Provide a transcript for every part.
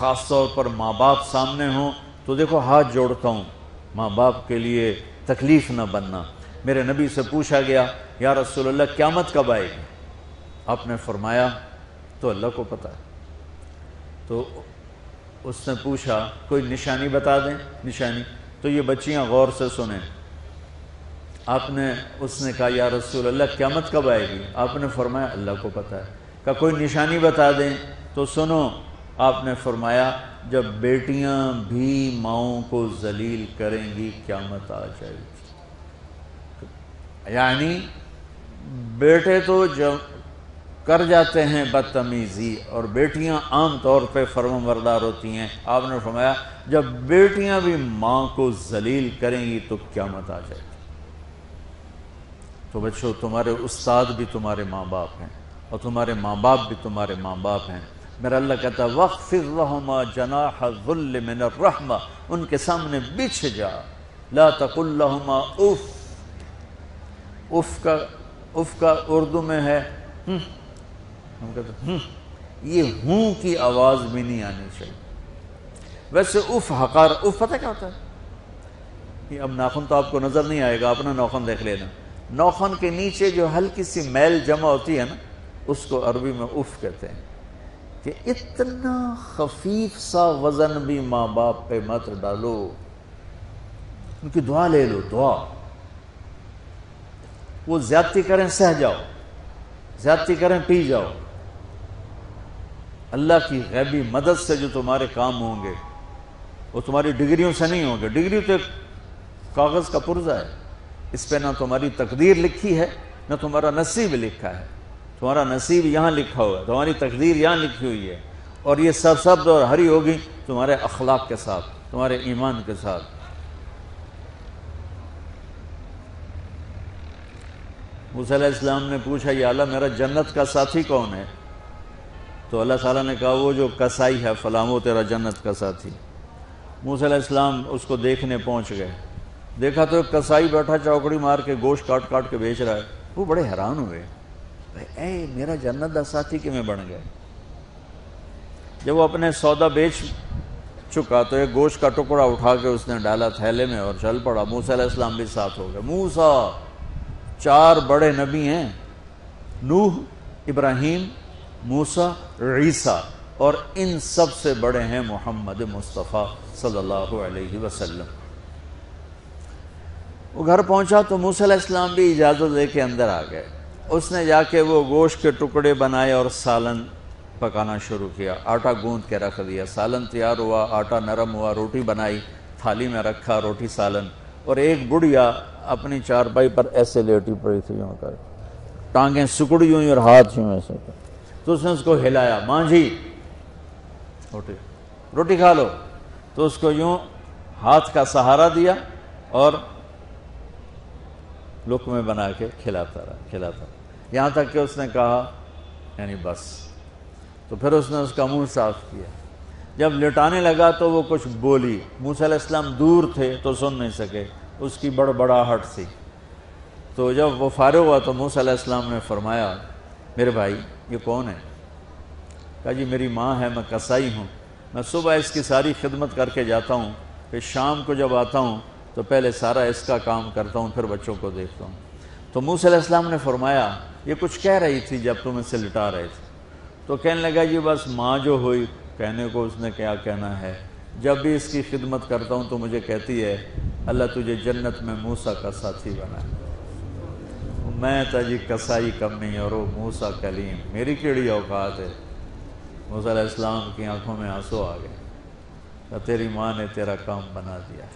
ख़ास तौर पर माँ बाप सामने हों तो देखो हाथ जोड़ता हूँ। माँ बाप के लिए तकलीफ़ न बनना। मेरे नबी से पूछा गया, या रसोल्ला क्यामत कब आएगी? आपने फरमाया तो अल्लाह को पता है। तो उसने पूछा, कोई निशानी बता दें? निशानी। तो ये बच्चियाँ गौर से सुने। आपने, उसने कहा, या रसूल अल्लाह क्यामत कब आएगी? आपने फरमाया, अल्लाह को पता है। का कोई निशानी बता दें? तो सुनो आपने फरमाया, जब बेटियाँ भी माओ को जलील करेंगी, क्यामत आ जाएगी। यानी, बेटे तो जब कर जाते हैं बदतमीज़ी, और बेटियाँ आम तौर पे फर्मबरदार होती हैं, आपने फरमाया, जब बेटियाँ भी माँ को जलील करेंगी तो क्या मत आ जाएगी। तो बच्चों, तुम्हारे उस्ताद भी तुम्हारे माँ बाप हैं, और तुम्हारे माँ बाप भी तुम्हारे माँ बाप हैं। मेरा अल्लाह कहता है वक़फ़िरमा जनाहमिन रहमा उनके सामने बिछ जा। ला तकुल्लहुमा उफ। उफ का उफ का उर्दू में है। हम्म, हम कहते हम्म, ये हूँ की आवाज़ भी नहीं आनी चाहिए। वैसे उफ हकार उफ पता क्या होता है? ये अब नाखून तो आपको नज़र नहीं आएगा अपना नौखन देख लेना। नौखन के नीचे जो हल्की सी मैल जमा होती है ना उसको अरबी में उफ कहते हैं। कि इतना खफीफ सा वज़न भी माँ बाप पे मत डालो। उनकी दुआ ले लो, दुआ। वो ज्यादती करें, सह जाओ। ज्यादती करें, पी जाओ। अल्लाह की गैबी मदद से जो तुम्हारे काम होंगे, वो तुम्हारी डिग्रियों से नहीं होंगे। डिग्री तो कागज़ का पुर्जा है। इस पर ना तुम्हारी तकदीर लिखी है, ना तुम्हारा नसीब लिखा है। तुम्हारा नसीब यहाँ लिखा हुआ है, तुम्हारी तकदीर यहाँ लिखी हुई है। और ये सब शब्द और हरी होगी तुम्हारे अखलाक के साथ, तुम्हारे ईमान के साथ। मूसम ने पूछा, या अल्लाह मेरा जन्नत का साथी कौन है? तो अल्लाह ताला ने कहा, वो जो कसाई है, फलामो तेरा जन्नत का साथी। मूसम उसको देखने पहुँच गए। देखा तो कसाई बैठा, चौकड़ी मार के गोश्त काट काट के बेच रहा है। वो बड़े हैरान हुए। ए मेरा जन्नत का साथी कि बन गए जब वो अपने सौदा बेच चुका तो एक गोश्त का टुकड़ा उठा के उसने डाला थैले में और चल पड़ा। मूसा भी साथ हो गए। मूसा, चार बड़े नबी हैं, नूह, इब्राहिम, मूसा, ईसा, और इन सबसे बड़े हैं मोहम्मद मुस्तफ़ा सल्लल्लाहु अलैहि वसल्लम। वो घर पहुँचा तो मूसा भी इजाज़त लेके अंदर आ गए। उसने जाके वो गोश्त के टुकड़े बनाए और सालन पकाना शुरू किया। आटा गूंद के रख दिया। सालन तैयार हुआ, आटा नरम हुआ, रोटी बनाई, थाली में रखा, रोटी, सालन। और एक बुढ़िया अपनी चारपाई पर ऐसे लेटी पड़ी थी यूँ कर टांगें सुकड़ी हुई और हाथ यूँ ऐसे कर। तो उसने उसको हिलाया, मांझी, रोटी रोटी खा लो। तो उसको यूँ हाथ का सहारा दिया और लुक में बना के खिलाता रहा खिलाता रहा। यहाँ तक कि उसने कहा, यानी बस। तो फिर उसने उसका मुँह साफ़ किया। जब लिटाने लगा तो वो कुछ बोली। मूसा दूर थे तो सुन नहीं सके। उसकी बड़बड़ाहट थी तो जब वो फारग हुआ तो मूसा ने फरमाया, मेरे भाई, ये कौन है? कहा, जी, मेरी माँ है, मैं कसाई हूँ। मैं सुबह इसकी सारी खिदमत करके जाता हूँ, फिर शाम को जब आता हूँ तो पहले सारा इसका काम करता हूँ, फिर बच्चों को देखता हूँ। तो मूसम ने फरमाया ये कुछ कह रही थी जब तुम इसे लिटा रहे थे। तो कहने लगा जी बस माँ जो हुई, कहने को उसने क्या कहना है? जब भी इसकी खिदमत करता हूँ तो मुझे कहती है, अल्लाह तुझे जन्नत में मूसा का साथी बना। मैं तजी कसाई कम और वो मूसा कलीम, मेरी केड़ी औकात है? मूसा इस्लाम की आँखों में आँसू आ गए। तो तेरी माँ ने तेरा काम बना दिया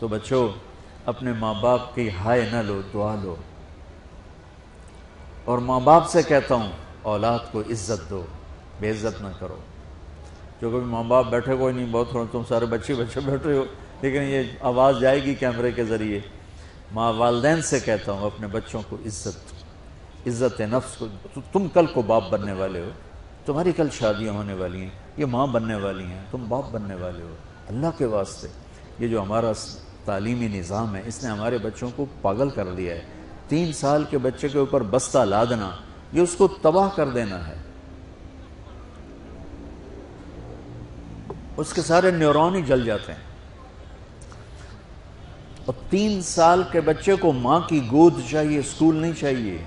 तो बच्चों, अपने माँ बाप की हाय न लो, दुआ लो। और माँ बाप से कहता हूँ औलाद को इज़्ज़त दो बेइज्जत ना करो। जो कभी माँ बाप बैठे कोई नहीं बहुत थोड़ा तुम सारे बच्चे बच्चे बैठे हो लेकिन ये आवाज़ जाएगी कैमरे के ज़रिए। माँ वालदेन से कहता हूँ अपने बच्चों को इज़्ज़त इज़्ज़त नफ्स को तु, तुम कल को बाप बनने वाले हो। तुम्हारी कल शादियाँ होने वाली हैं ये माँ बनने वाली हैं तुम बाप बनने वाले हो। अल्लाह के वास्ते ये जो हमारा तालीमी निज़ाम है इसने हमारे बच्चों को पागल कर दिया है। तीन साल के बच्चे के ऊपर बस्ता लादना, ये उसको तबाह कर देना है। उसके सारे न्यूरॉन ही जल जाते हैं। और तीन साल के बच्चे को माँ की गोद चाहिए, स्कूल नहीं चाहिए।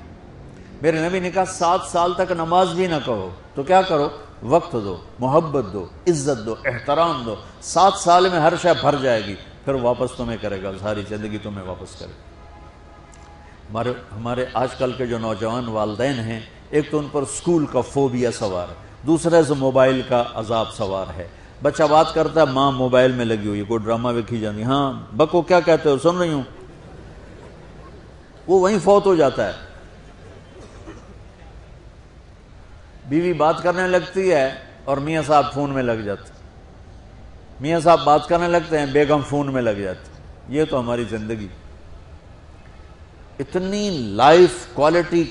मेरे नबी ने कहा, सात साल तक नमाज़ भी ना कहो तो क्या करो? वक्त दो, मोहब्बत दो, इज़्ज़त दो, एहतराम दो। सात साल में हर शय भर जाएगी, फिर वापस तुम्हें करेगा, सारी ज़िंदगी तुम्हें वापस करेगा। हमारे हमारे आजकल के जो नौजवान वालदेन हैं, एक तो उन पर स्कूल का फोबिया सवार है, दूसरा से मोबाइल का अजाब सवार है। बच्चा बात करता है, माँ मोबाइल में लगी हुई है, कोई ड्रामा वेखी जाती हाँ। बको क्या कहते हो, सुन रही हूँ। वो वहीं फौत हो जाता है। बीवी बात करने लगती है और मियाँ साहब फ़ोन में लग जाते मियाँ साहब बात करने लगते हैं, बेगम फ़ोन में लग जाती ये तो हमारी ज़िंदगी। इतनी लाइफ क्वालिटी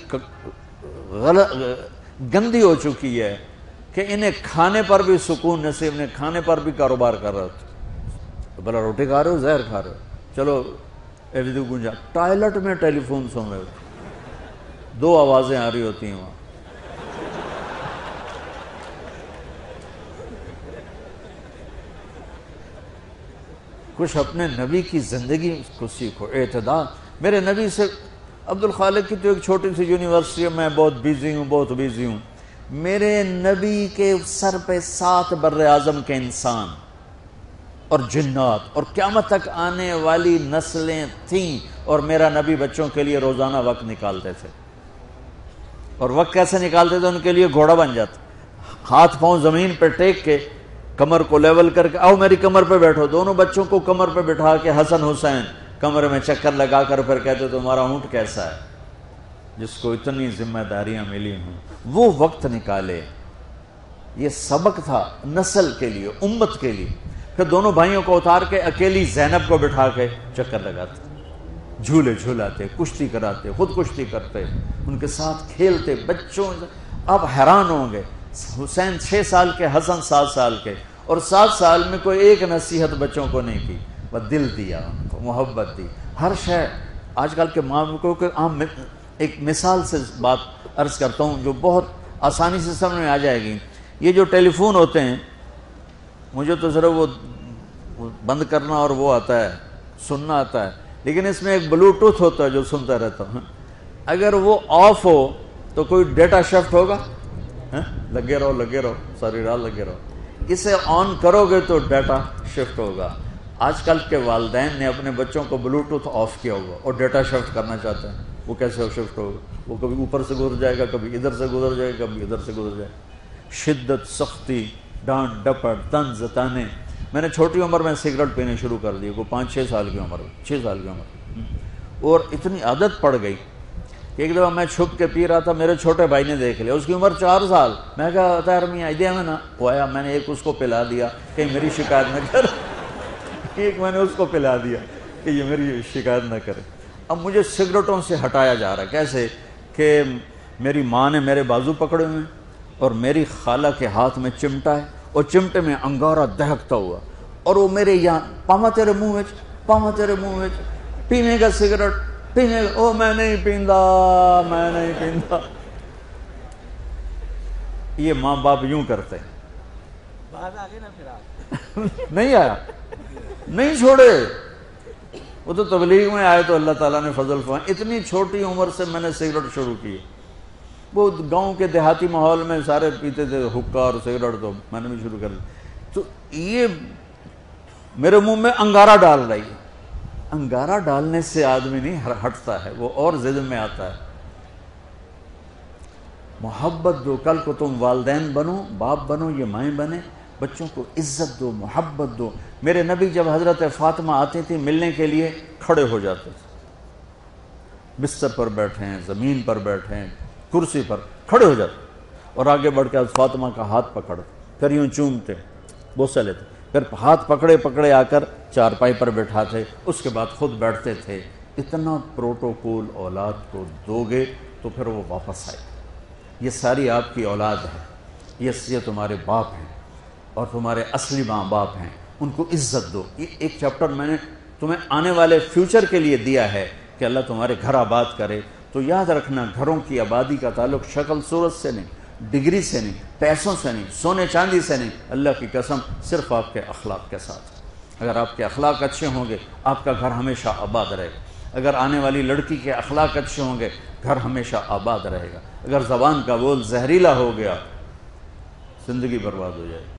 गंदी हो चुकी है कि इन्हें खाने पर भी सुकून नसीब ने खाने पर भी कारोबार कर रहा था। तो बोला रोटी खा रहे हो, जहर खा रहे हो? चलो एवं गुंजा टॉयलेट में टेलीफोन सुन रहे हो। दो आवाज़ें आ रही होती हैं वहाँ। कुछ अपने नबी की ज़िंदगी को सीखो। एतदाल मेरे नबी से अब्दुल खालिक की तो एक छोटी सी यूनिवर्सिटी मैं बहुत बिज़ी हूँ, बहुत बिज़ी हूँ। मेरे नबी के सर पे सात बर आज़म के इंसान और जिन्नात और क्यामत तक आने वाली नस्लें थीं और मेरा नबी बच्चों के लिए रोज़ाना वक्त निकालते थे। और वक्त कैसे निकालते थे? उनके लिए घोड़ा बन जाता। हाथ पाँव ज़मीन पर टेक के, कमर को लेवल करके, आओ मेरी कमर पर बैठो। दोनों बच्चों को कमर पर बैठा के हसन हुसैन कमर में चक्कर लगाकर फिर कहते तुम्हारा ऊँट कैसा है? जिसको इतनी जिम्मेदारियाँ मिली हूँ, वो वक्त निकाले। ये सबक था नस्ल के लिए, उम्मत के लिए। फिर दोनों भाइयों को उतार के अकेली जैनब को बिठा के चक्कर लगाते। झूले झूलाते, कुश्ती कराते खुद कुश्ती करते। उनके साथ खेलते, बच्चों अब हैरान होंगे, हुसैन छः साल के, हसन सात साल के। और सात साल में कोई एक नसीहत बच्चों को नहीं की। दिल दिया उनको, मोहब्बत दी। हर शय, आजकल के मामलों को आम एक मिसाल से बात अर्ज़ करता हूँ जो बहुत आसानी से समझ में आ जाएगी। ये जो टेलीफोन होते हैं, मुझे तो ज़रा वो बंद करना और वो आता है, सुनना आता है। लेकिन इसमें एक ब्लूटूथ होता है जो सुनता रहता हूँ। अगर वो ऑफ़ हो तो कोई डेटा शिफ्ट होगा? है? लगे रहो लगे रहो, सारी रात लगे रहो। इसे ऑन करोगे तो डाटा शिफ्ट होगा। आजकल के वालदेन ने अपने बच्चों को ब्लूटूथ ऑफ़ किया होगा और डेटा शिफ्ट करना चाहते हैं। वो कैसे शिफ्ट होगा? वो कभी ऊपर से गुजर जाएगा, कभी इधर से गुजर जाएगा, कभी इधर से गुजर जाएगा। शिद्दत, सख्ती, डांट, डपट तंज ताने मैंने छोटी उम्र में सिगरेट पीने शुरू कर दी वो पाँच छः साल की उम्र छः साल की उम्र। और इतनी आदत पड़ गई कि एक दफ़ा मैं छुप के पी रहा था, मेरे छोटे भाई ने देख लिया। उसकी उम्र चार साल। मैं कहा तैर मियाँ दिया मैं ना। आया, मैंने एक उसको पिला दिया, कहीं मेरी शिकायत न कर। एक मैंने उसको पिला दिया कि ये मेरी शिकायत ना करे। अब मुझे सिगरेटों से हटाया जा रहा है। कैसे? कि मेरी माँ ने मेरे बाजू पकड़े हुए और मेरी खाला के हाथ में चिमटा है और चिमटे में अंगारा दहकता हुआ। और वो मेरे यहाँ पामा तेरे मुँह में पामा तेरे मुँह में पीने का सिगरेट पीने ओ मैं नहीं पींदा मैं नहीं पींदा। ये माँ बाप यूँ करते हैं। नहीं आया। नहीं छोड़े। वो तो तबलीग में आए तो अल्लाह ताला ने फजल फा इतनी छोटी उम्र से मैंने सिगरेट शुरू की। वो गाँव के देहाती माहौल में सारे पीते थे, हुक्का और सिगरेट तो मैंने भी शुरू कर दी। तो ये मेरे मुँह में अंगारा डाल रही है। अंगारा डालने से आदमी नहीं हटता है, वो और जिद में आता है। मोहब्बत दो, कल को तुम वालदेन बनो, बाप बनो, ये माएँ बने। बच्चों को इज़्ज़त दो, मोहब्बत दो। मेरे नबी जब हज़रत फ़ातिमा आती थी, मिलने के लिए खड़े हो जाते थे। बिस्तर पर बैठे हैं ज़मीन पर बैठे हैं कुर्सी पर खड़े हो जाते और आगे बढ़ के फातिमा का हाथ पकड़। फिर यूँ चूमते, बोसा लेते। फिर हाथ पकड़े पकड़े आकर चारपाई पर बैठाते। उसके बाद खुद बैठते थे। इतना प्रोटोकॉल औलाद को दोगे तो फिर वो वापस आए। ये सारी आपकी औलाद है। ये ये तुम्हारे बाप हैं। और तुम्हारे असली माँ बाप हैं। उनको इज़्ज़त दो। ये एक चैप्टर मैंने तुम्हें आने वाले फ्यूचर के लिए दिया है कि अल्लाह तुम्हारे घर आबाद करे। तो याद रखना, घरों की आबादी का ताल्लुक शक्ल सूरत से नहीं, डिग्री से नहीं, पैसों से नहीं, सोने चांदी से नहीं। अल्लाह की कसम, सिर्फ़ आपके अखलाक के साथ। अगर आपके अखलाक अच्छे होंगे, आपका घर हमेशा आबाद रहेगा। अगर आने वाली लड़की के अखलाक अच्छे होंगे, घर हमेशा आबाद रहेगा। अगर ज़बान का बोल जहरीला हो गया, ज़िंदगी बर्बाद हो जाएगी।